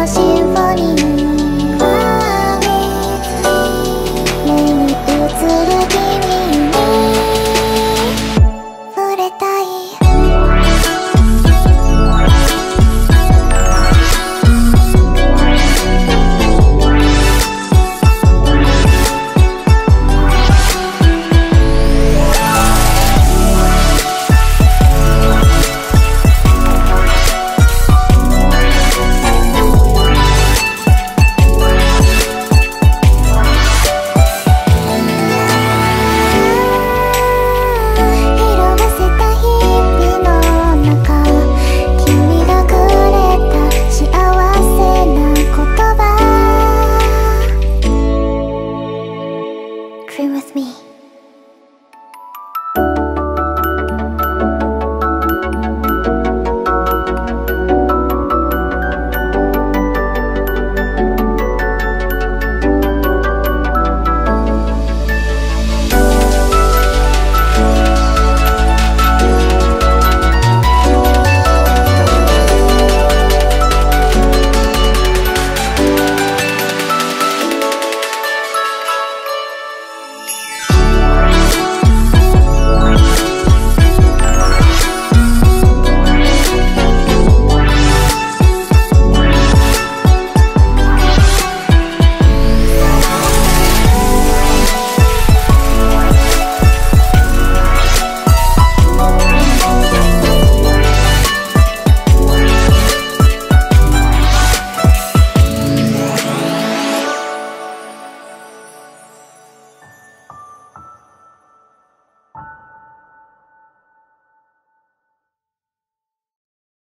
のシンフォニー